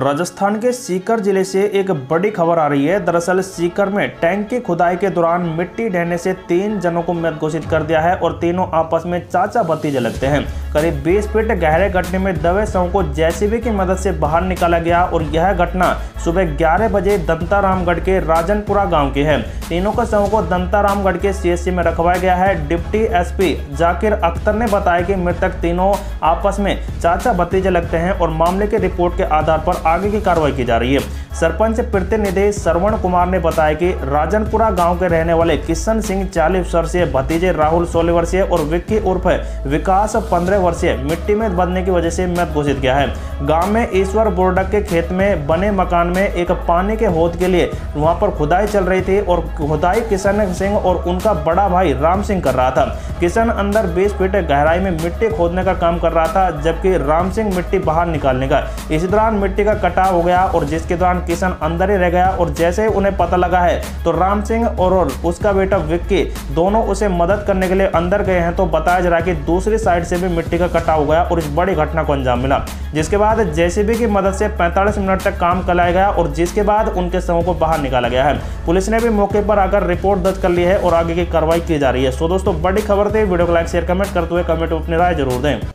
राजस्थान के सीकर ज़िले से एक बड़ी खबर आ रही है। दरअसल सीकर में टैंक की खुदाई के दौरान मिट्टी ढहने से तीन जनों को मृत घोषित कर दिया है और तीनों आपस में चाचा भतीजे लगते हैं। करीब 20 फीट गहरे गड्ढे में दबे शव को जेसीबी की मदद से बाहर निकाला गया और यह घटना सुबह 11 बजे दंतारामगढ़ के राजनपुरा गाँव की है। तीनों का शव को दंतारामगढ़ के सीएससी में रखवाया गया है। डिप्टी एसपी जाकिर अख्तर ने बताया कि मृतक तीनों आपस में चाचा भतीजे लगते हैं और मामले की रिपोर्ट के आधार पर आगे की कार्रवाई की जा रही है। सरपंच प्रतिनिधि श्रवण कुमार ने बताया कि राजनपुरा गाँव के रहने वाले किशन सिंह चालीस वर्षीय, भतीजे राहुल सोलह वर्षीय और विक्की उर्फ़ विकास पंद्रह वर्षीय मिट्टी में बदने की वजह से मृत घोषित किया है। गाँव में ईश्वर बोर्डक के खेत में बने मकान में एक पानी के होद के लिए वहाँ पर खुदाई चल रही थी और खुदाई किशन सिंह और उनका बड़ा भाई राम सिंह कर रहा था। किशन अंदर 20 फीट गहराई में मिट्टी खोदने का काम कर रहा था, जबकि राम सिंह मिट्टी बाहर निकालने का। इसी दौरान मिट्टी का कटाव हो गया और जिसके दौरान किशन अंदर ही रह गया और जैसे ही उन्हें पता लगा है तो राम सिंह और उसका बेटा विक्की दोनों उसे मदद करने के लिए अंदर गए हैं तो बताया जा रहा है कि दूसरी साइड से भी मिट्टी का कटाव हो गया और इस बड़ी घटना को अंजाम मिला, जिसके बाद जेसीबी की मदद से 45 मिनट तक काम कराया गया और जिसके बाद उनके शवों को बाहर निकाला गया है। पुलिस ने भी मौके पर आकर रिपोर्ट दर्ज कर ली है और आगे की कार्रवाई की जा रही है। सो दोस्तों, बड़ी खबर थी। वीडियो को लाइक, शेयर, कमेंट करते हुए कमेंट अपनी राय ज़रूर दें।